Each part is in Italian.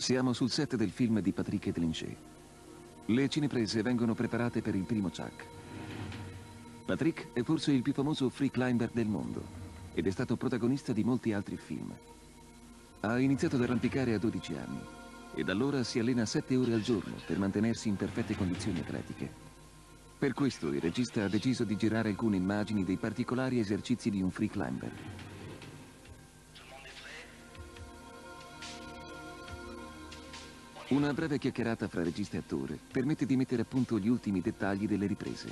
Siamo sul set del film di Patrick Etlinchet. Le cineprese vengono preparate per il primo Chuck. Patrick è forse il più famoso free climber del mondo ed è stato protagonista di molti altri film. Ha iniziato ad arrampicare a 12 anni e da allora si allena 7 ore al giorno per mantenersi in perfette condizioni atletiche. Per questo il regista ha deciso di girare alcune immagini dei particolari esercizi di un free climber. Una breve chiacchierata fra regista e attore permette di mettere a punto gli ultimi dettagli delle riprese.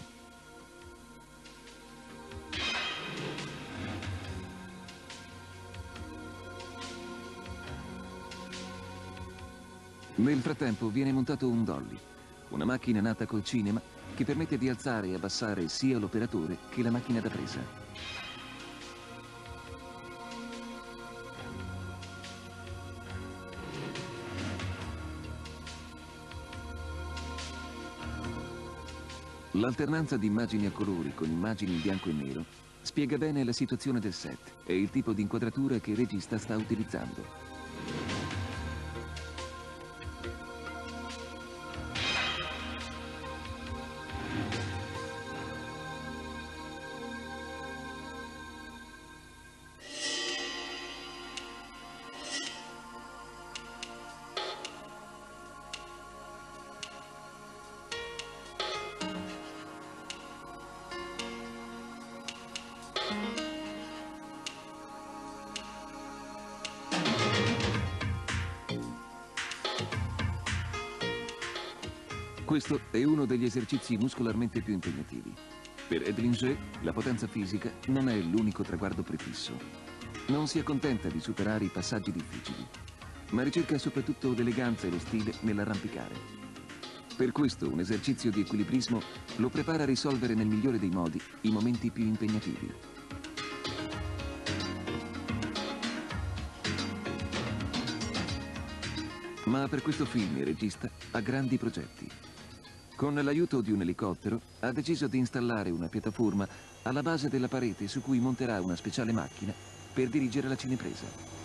Nel frattempo viene montato un dolly, una macchina nata col cinema che permette di alzare e abbassare sia l'operatore che la macchina da presa. L'alternanza di immagini a colori con immagini in bianco e nero spiega bene la situazione del set e il tipo di inquadratura che il regista sta utilizzando. Questo è uno degli esercizi muscolarmente più impegnativi. Per Edlinger la potenza fisica non è l'unico traguardo prefisso. Non si accontenta di superare i passaggi difficili, ma ricerca soprattutto l'eleganza e lo stile nell'arrampicare. Per questo un esercizio di equilibrismo lo prepara a risolvere nel migliore dei modi i momenti più impegnativi. Ma per questo film il regista ha grandi progetti. Con l'aiuto di un elicottero ha deciso di installare una piattaforma alla base della parete su cui monterà una speciale macchina per dirigere la cinepresa.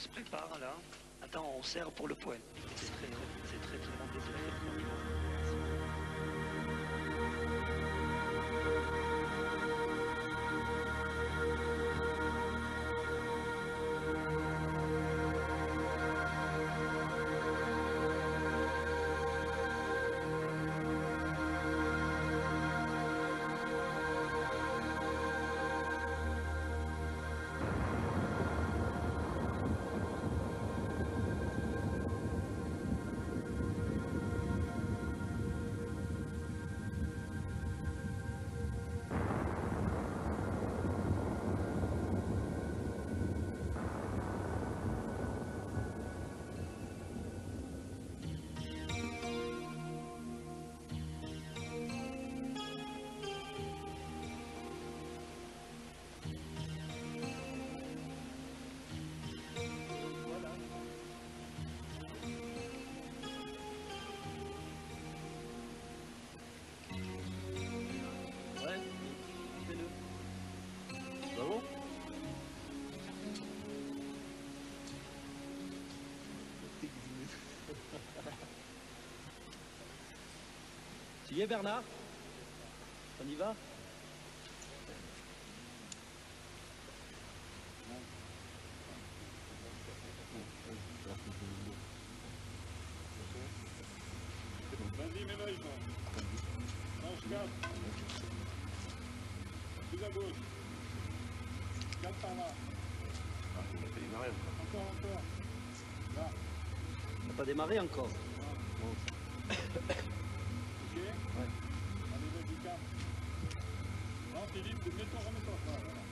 Se prépare là. Attends, on serre pour le poêle. C'est très, très, très Bernard On y va Vas-y, mets-le, Yvan. Manche 4. Plus à gauche. 4 par là. Il a fait démarrer encore. Encore. Là. T'as pas démarré encore Ouais. Au niveau du câble. Non, c'est libre, mets-toi, remets-toi. Voilà.